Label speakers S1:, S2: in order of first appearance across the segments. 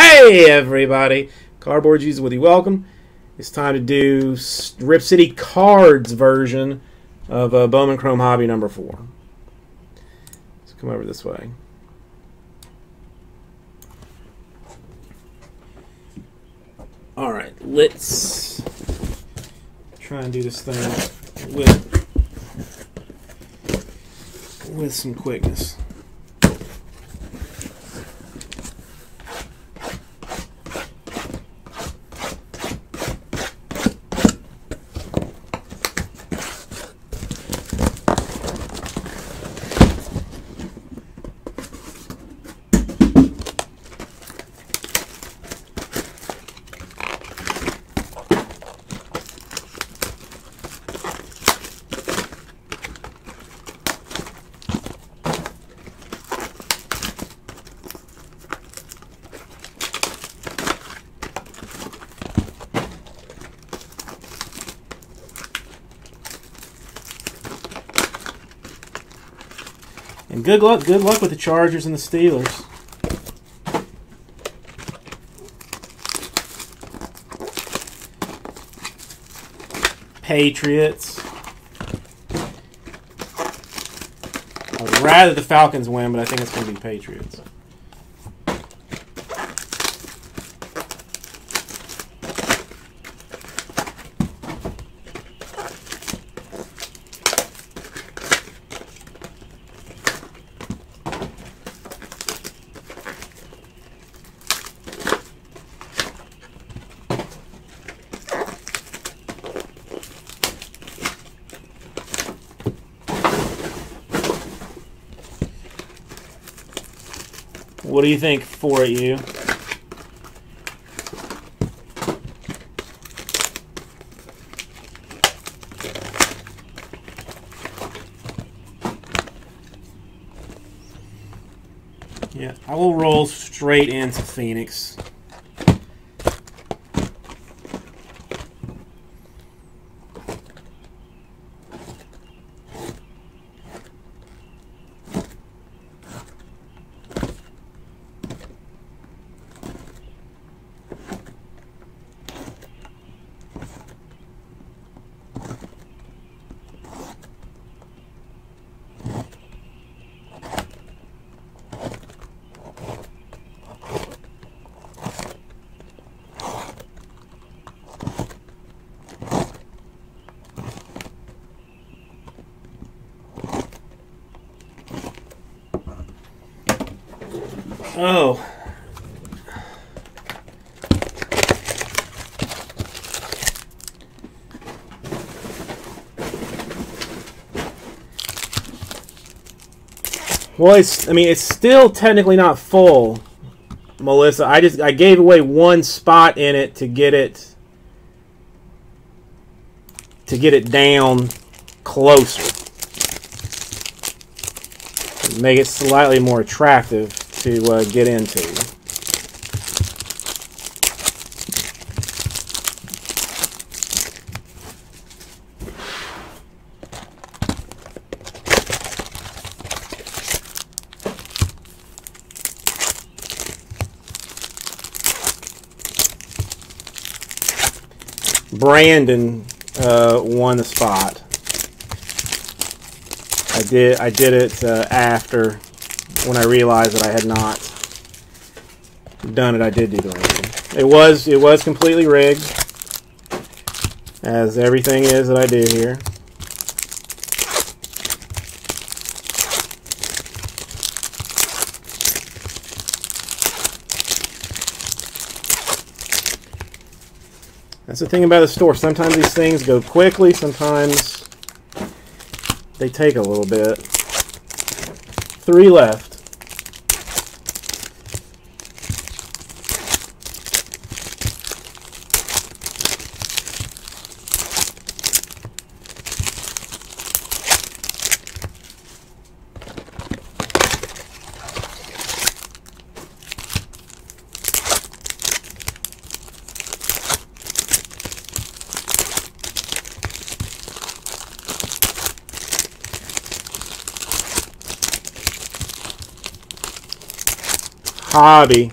S1: Hey, everybody. Cardboard Jesus with you. Welcome. It's time to do Rip City Cards version of uh, Bowman Chrome Hobby number four. Let's come over this way. All right, let's try and do this thing with with some quickness. And good luck, good luck with the Chargers and the Steelers. Patriots. I'd rather the Falcons win, but I think it's going to be Patriots. What do you think for you? Yeah, I will roll straight into Phoenix. Oh. Well, it's, I mean, it's still technically not full, Melissa. I just, I gave away one spot in it to get it, to get it down closer. Make it slightly more attractive to uh, get into. Brandon uh, won the spot. I did I did it uh, after when I realized that I had not done it. I did do the ranking. It was it was completely rigged, as everything is that I do here. That's the thing about the store. Sometimes these things go quickly. Sometimes they take a little bit. Three left. Hobby.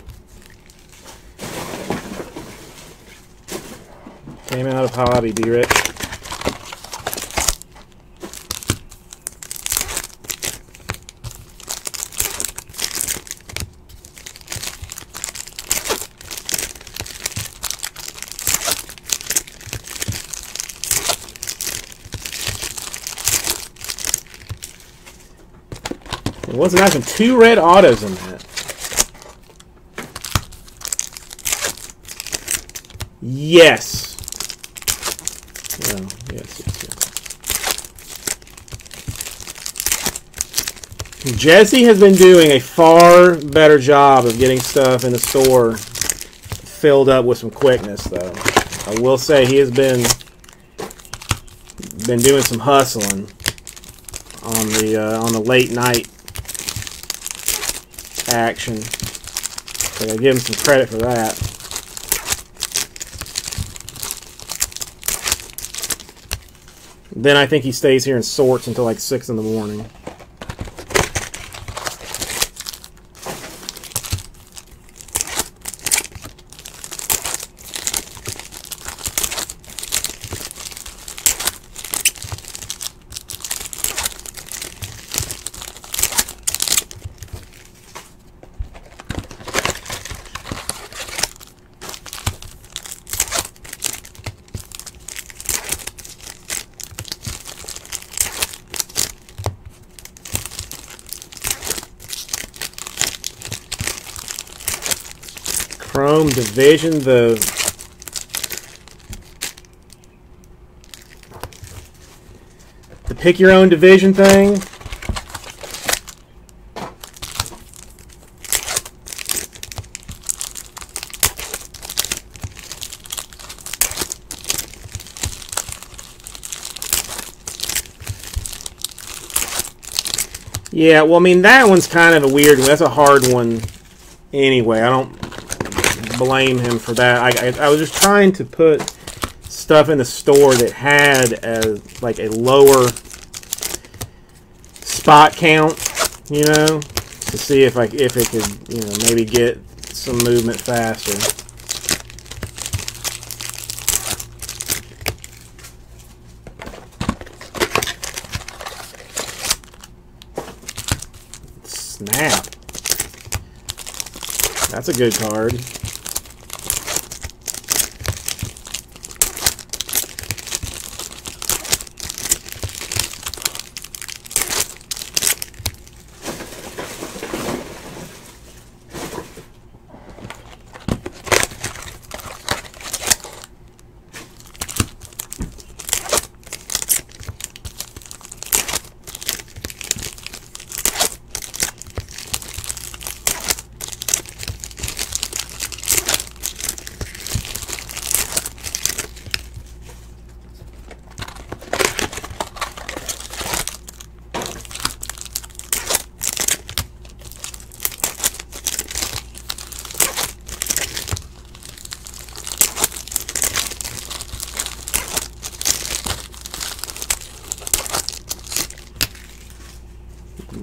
S1: Came out of Hobby, D-Rick. It wasn't even two red autos in that. Yes. Well, yes, yes, yes. Jesse has been doing a far better job of getting stuff in the store filled up with some quickness, though. I will say he has been been doing some hustling on the uh, on the late night action. So I give him some credit for that. Then I think he stays here and sorts until like 6 in the morning. Chrome Division, the the pick your own division thing. Yeah, well, I mean, that one's kind of a weird one. That's a hard one anyway. I don't blame him for that. I, I, I, was just trying to put stuff in the store that had a, like a lower spot count, you know, to see if I if it could you know maybe get some movement faster. Snap. That's a good card.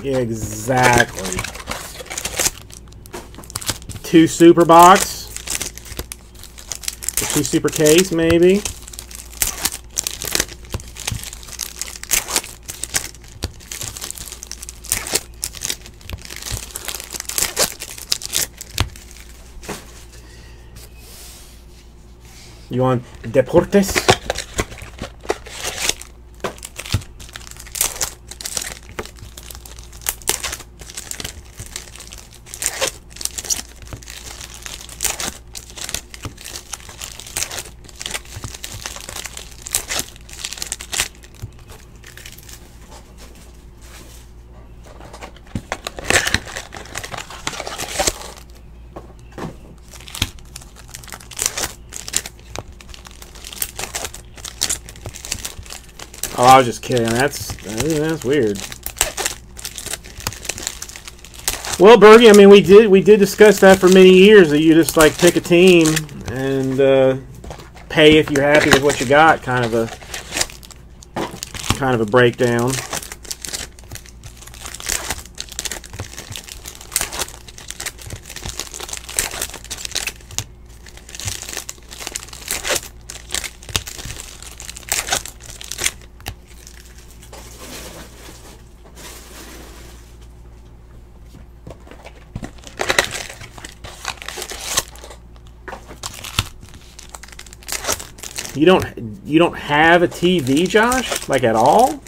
S1: Exactly. Two super box. Two super case, maybe. You want Deportes? Oh, I was just kidding. That's that's weird. Well, Bergie, I mean, we did we did discuss that for many years that you just like pick a team and uh, pay if you're happy with what you got, kind of a kind of a breakdown. You don't you don't have a TV, Josh? Like at all?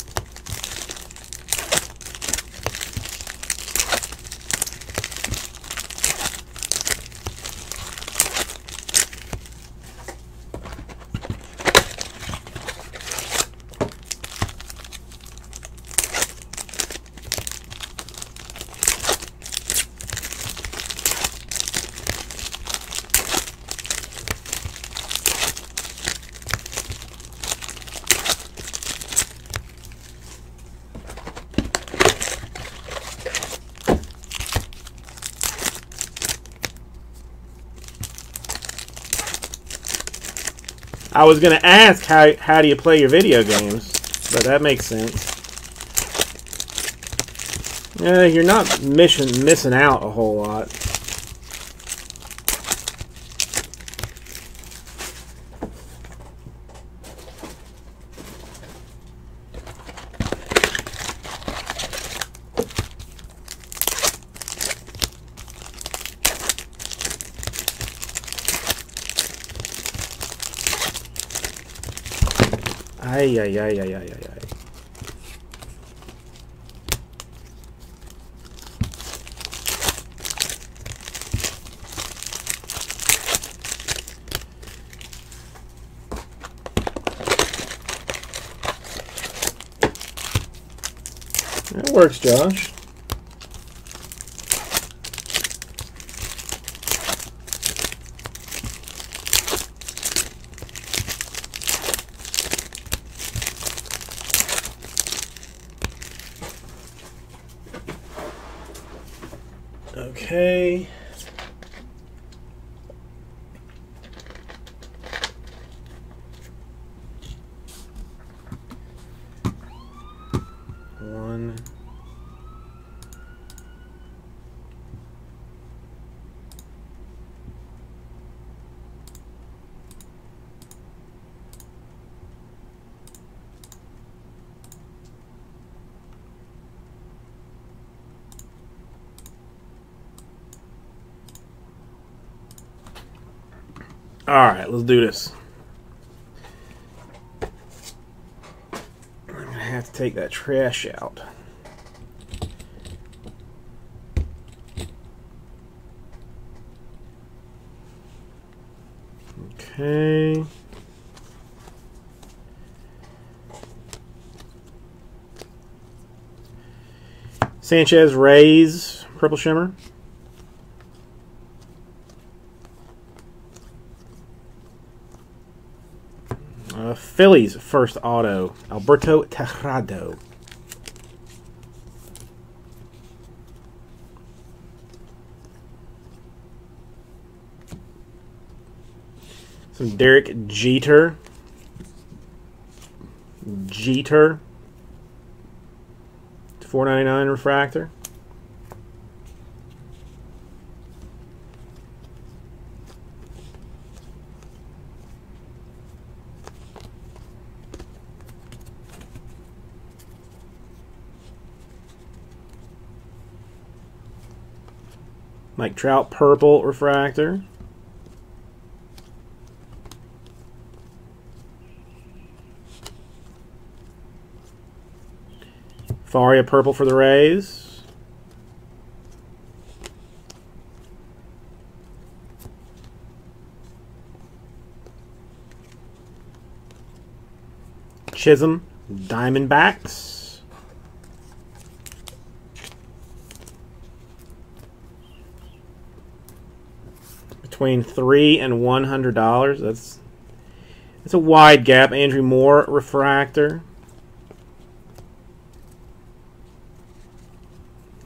S1: I was going to ask how how do you play your video games, but that makes sense. Yeah, you're not missing missing out a whole lot. Ay, ay, ay, ay, ay, ay, ay. That works, Josh. Okay. One. All right, let's do this. I'm gonna have to take that trash out. Okay. Sanchez Rays Purple Shimmer. Uh, Phillies first auto, Alberto Tirado. Some Derek Jeter. Jeter. 499 refractor. Mike Trout purple refractor. Faria purple for the Rays. Chisholm Diamondbacks. Between three and one hundred dollars. That's that's a wide gap. Andrew Moore refractor.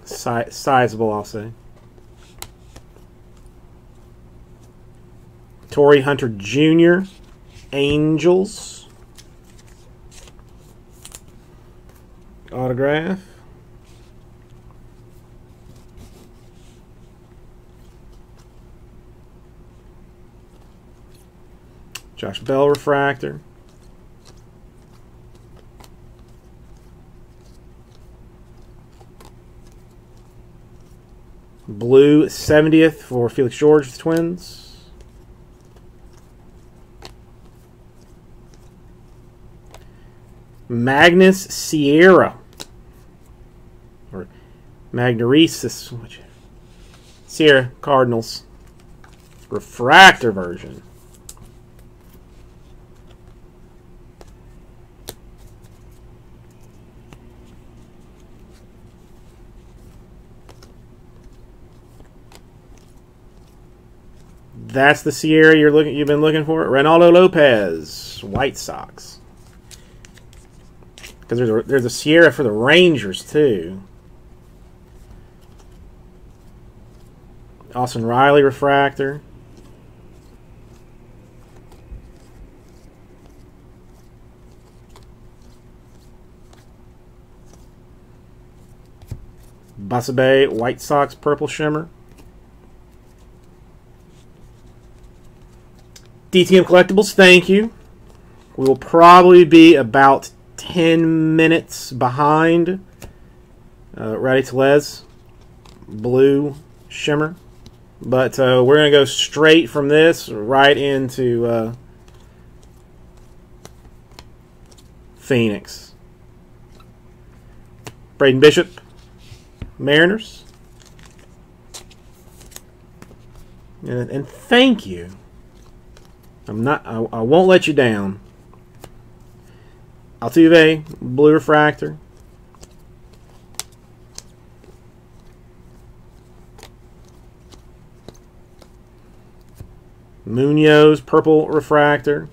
S1: Si sizable, I'll say. Torii Hunter Jr. Angels. Autograph. Josh Bell refractor. Blue 70th for Felix George with Twins. Magnus Sierra. Or Magnaresis. Sierra Cardinals. Refractor version. That's the Sierra you're looking you've been looking for. Reynaldo Lopez, White Sox. Because there's a, there's a Sierra for the Rangers too. Austin Riley refractor. Basabe White Sox purple shimmer. DTM Collectibles, thank you. We will probably be about 10 minutes behind uh, Rowdy Tellez Blue Shimmer. But uh, we're going to go straight from this right into uh, Phoenix. Braden Bishop, Mariners. And, and thank you. I'm not. I, I won't let you down. Altuve, blue refractor. Munoz, purple refractor.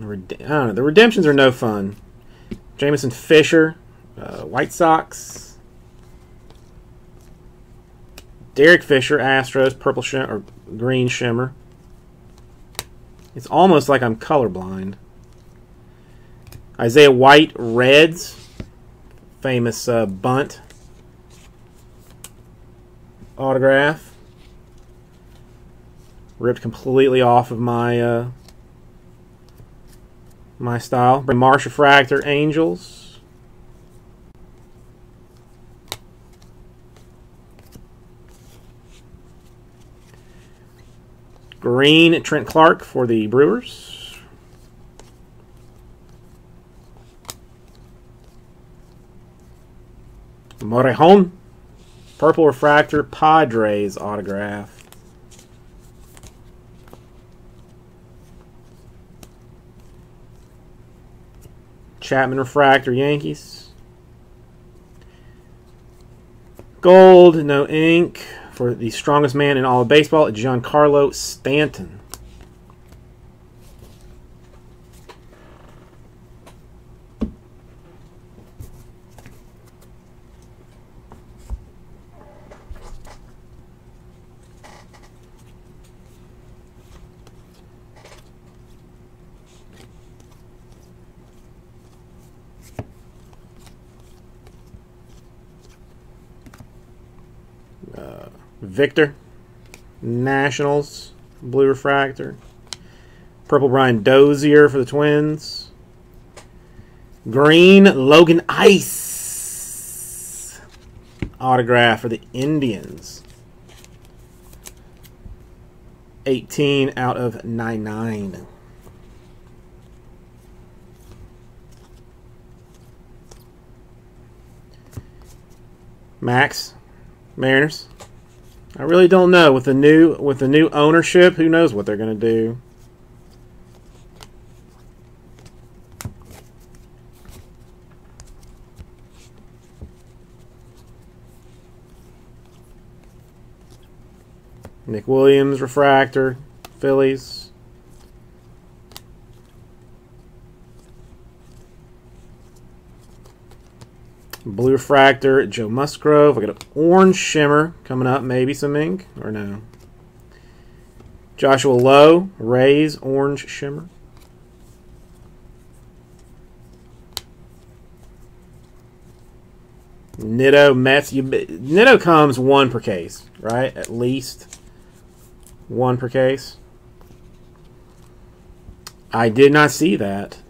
S1: I don't know. The redemptions are no fun. Jameson Fisher, uh, White Sox. Derek Fisher, Astros, purple shim or green shimmer. It's almost like I'm colorblind. Isaiah White, Reds, famous uh, bunt autograph. Ripped completely off of my uh, my style. Marsh Refractor Angels. Green Trent Clark for the Brewers. Morejon, Purple Refractor, Padres autograph. Chapman Refractor, Yankees. Gold, no ink for the strongest man in all of baseball, Giancarlo Stanton. Victor, Nationals, Blue Refractor. Purple Brian Dozier for the Twins. Green Logan Ice. Autograph for the Indians. 18 out of 99. Max, Mariners. I really don't know with the new with the new ownership. Who knows what they're going to do? Nick Williams refractor, Phillies. Blue Refractor, Joe Musgrove. I got an Orange Shimmer coming up. Maybe some ink or no. Joshua Lowe, Rays, Orange Shimmer. Nitto Mets. You, Nitto comes one per case, right? At least one per case. I did not see that.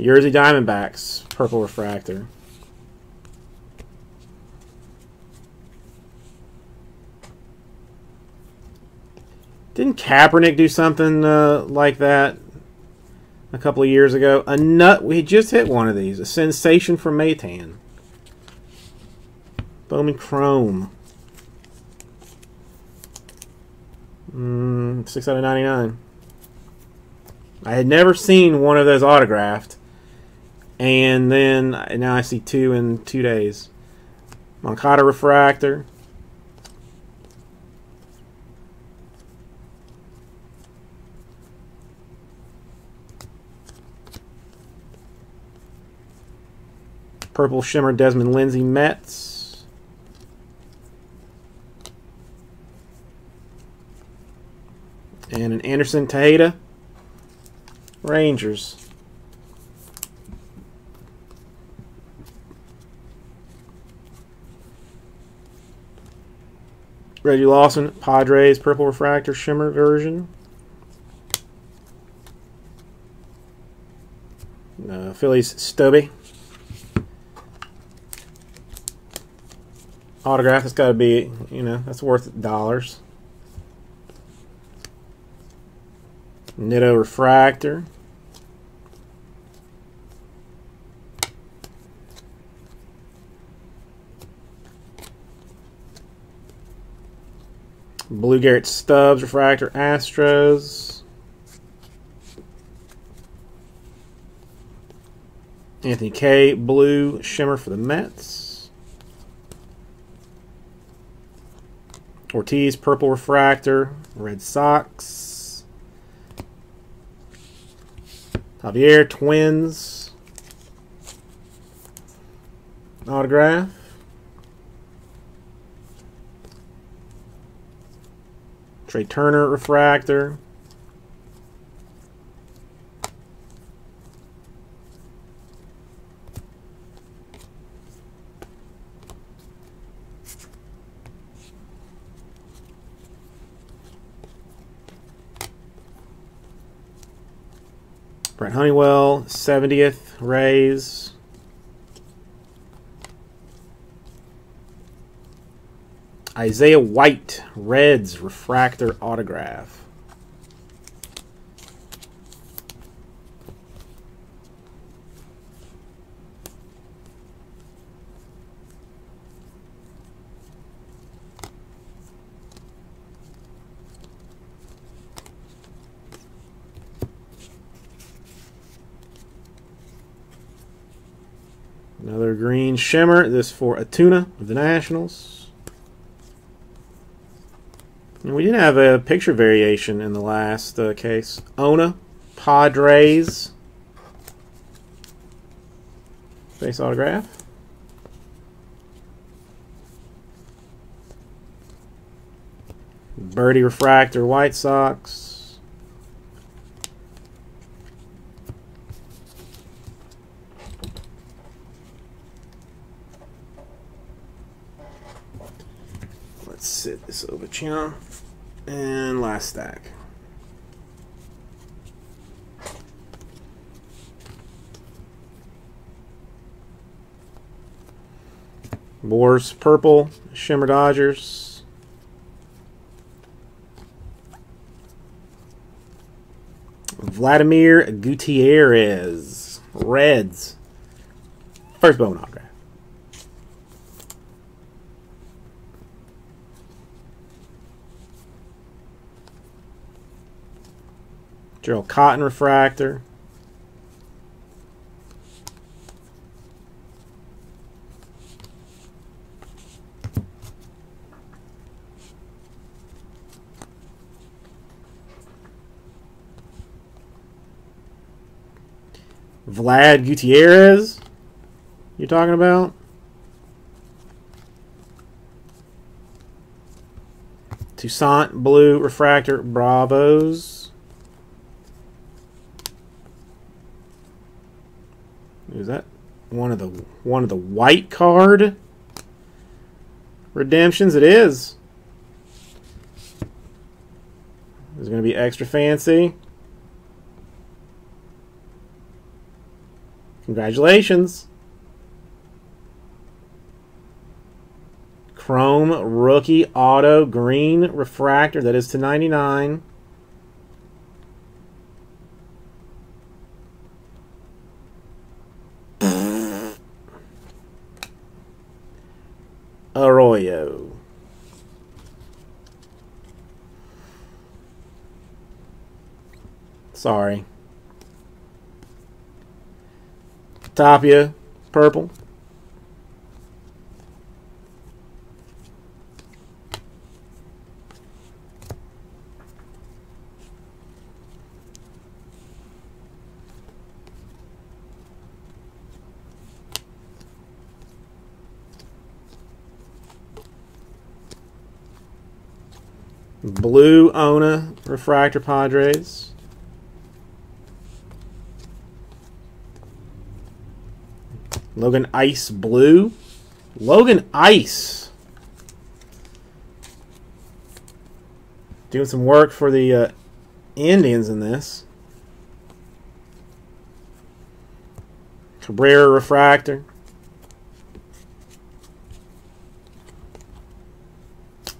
S1: Jersey Diamondbacks, purple refractor. Didn't Kaepernick do something uh, like that a couple of years ago? A nut. We just hit one of these. Ascension from Maitan. Bowman Chrome. Mm, six out of ninety-nine. I had never seen one of those autographed, and then now I see two in two days. Moncada refractor. Purple Shimmer Desmond Lindsay Mets. And an Anderson Tejeda Rangers. Reggie Lawson, Padres, Purple Refractor, Shimmer version. Uh, Phillies, Stubby. Autograph, it's got to be, you know, that's worth dollars. Nitto Refractor. Blue Garrett Stubbs, Refractor, Astros. Anthony Kay Blue Shimmer for the Mets. Ortiz, Purple Refractor, Red Sox. Javier, Twins. Autograph. Trea Turner refractor. Brent Honeywell, 70th, Rays. Isaiah White, Reds, refractor autograph. Another green shimmer. This for Antuna of the Nationals. We did have a picture variation in the last uh, case. Ona, Padres. Base autograph. Birdie Refractor, White Sox. Let's sit this over channel. And last stack. Boars purple, Shimmer Dodgers. Vladimir Gutierrez, Reds. First Bowman autograph. Jharel Cotton refractor. Vlad Gutierrez, you're talking about? Toussaint Blue Refractor Bravos. Is that one of the one of the white card redemptions? It is. It's going to be extra fancy. Congratulations. Chrome Rookie Auto Green Refractor. That is to 99. Arroyo. Sorry. Tapia, purple. Blue Ona Refractor Padres. Logan Ice Blue. Logan Ice. Doing some work for the uh, Indians in this. Cabrera Refractor.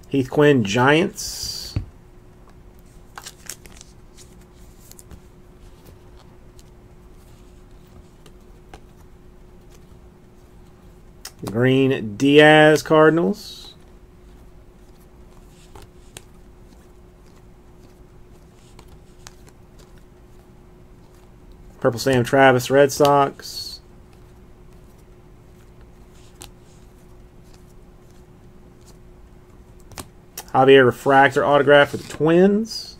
S1: Heath Quinn Giants. Green Diaz Cardinals. Purple Sam Travis Red Sox. Javier Refractor autograph for the Twins.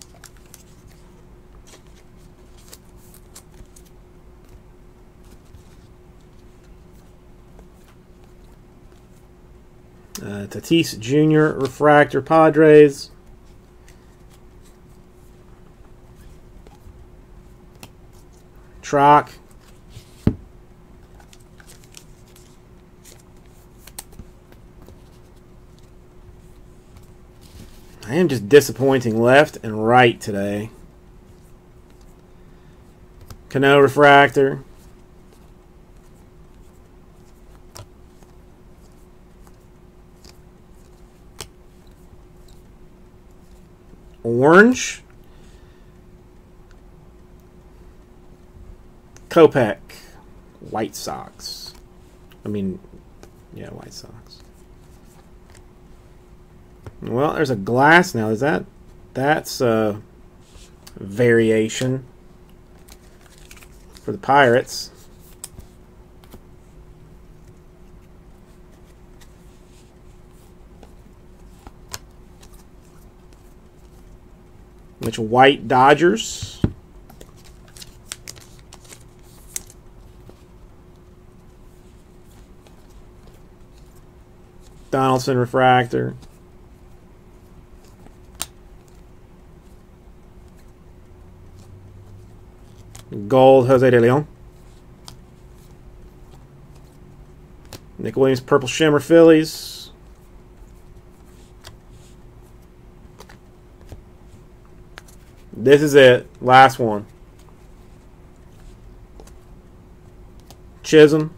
S1: Uh, Tatis Jr. Refractor Padres. Troc. I am just disappointing left and right today. Cano Refractor. Orange. Kopech. White Sox. I mean, yeah, White Sox. Well, there's a glass now. Is that that's a variation for the Pirates? Which white Dodgers? Donaldson refractor. Gold Jose de Leon. Nick Williams Purple Shimmer Phillies. This is it. Last one. Chisholm.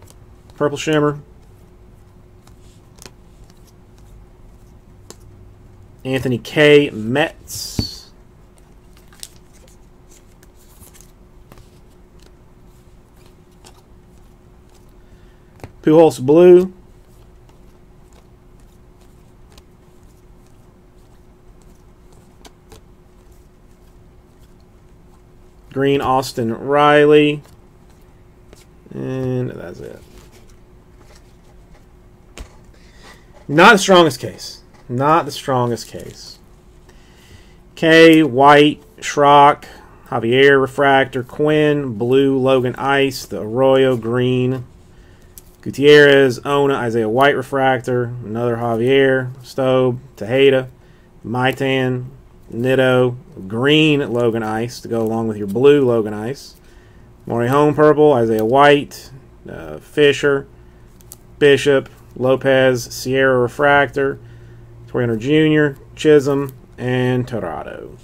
S1: Purple Shimmer. Anthony Kay Mets. Pujols Blue. Green Austin Riley. And that's it. Not the strongest case. Not the strongest case. Kay, White, Schrock, Javier, Refractor, Quinn, Blue, Logan Ice, the Arroyo, Green, Gutierrez, Ona, Isaiah White, Refractor, another Javier, Stobe, Tejeda, Maitan, Nitto, Green, Logan Ice to go along with your Blue, Logan Ice, Morejon Purple, Isaiah White, uh, Fisher, Bishop, Lopez, Sierra Refractor, Toriano Jr., Chisholm, and Tirado.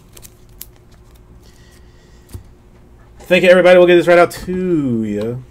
S1: You, everybody. We'll get this right out to you.